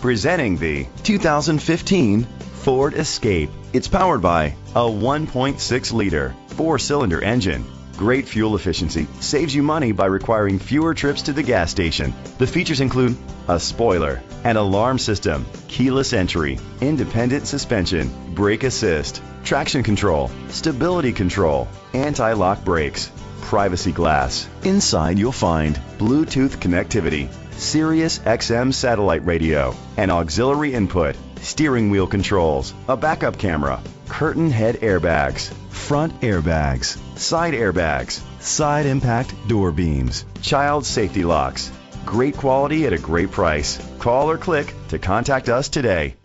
Presenting the 2015 Ford Escape. It's powered by a 1.6 liter four cylinder engine. Great fuel efficiency saves you money by requiring fewer trips to the gas station. The features include a spoiler, an alarm system, keyless entry, independent suspension, brake assist, traction control, stability control, anti lock brakes, privacy glass. Inside, you'll find Bluetooth connectivity, Sirius XM satellite radio, an auxiliary input, steering wheel controls, a backup camera, curtain head airbags, front airbags, side airbags, side impact door beams, child safety locks. Great quality at a great price. Call or click to contact us today.